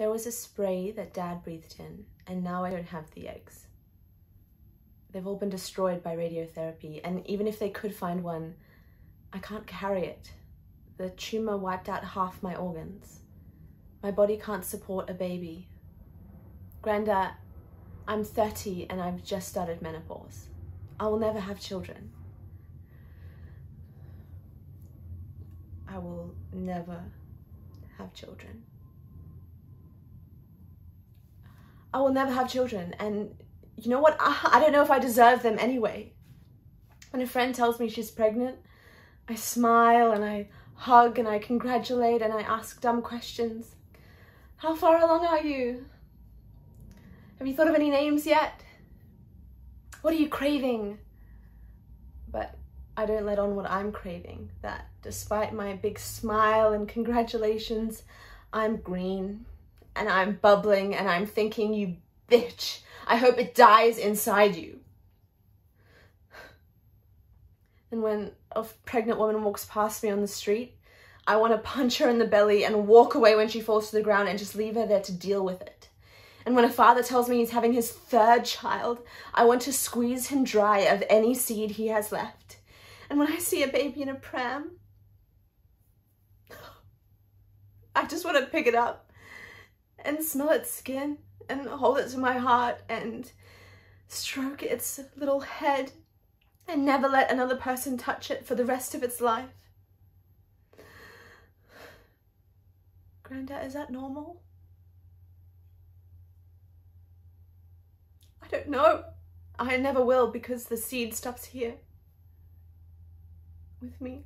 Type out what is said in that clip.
There was a spray that Dad breathed in, and now I don't have the eggs. They've all been destroyed by radiotherapy, and even if they could find one, I can't carry it. The tumour wiped out half my organs. My body can't support a baby. Granda, I'm 30 and I've just started menopause. I will never have children. I will never have children. I will never have children and you know what? I, I don't know if I deserve them anyway. When a friend tells me she's pregnant, I smile and I hug and I congratulate and I ask dumb questions. How far along are you? Have you thought of any names yet? What are you craving? But I don't let on what I'm craving, that despite my big smile and congratulations, I'm green and I'm bubbling and I'm thinking, you bitch, I hope it dies inside you. And when a pregnant woman walks past me on the street, I want to punch her in the belly and walk away when she falls to the ground and just leave her there to deal with it. And when a father tells me he's having his third child, I want to squeeze him dry of any seed he has left. And when I see a baby in a pram, I just want to pick it up and smell its skin and hold it to my heart and stroke its little head and never let another person touch it for the rest of its life. Granda, is that normal? I don't know. I never will because the seed stops here with me.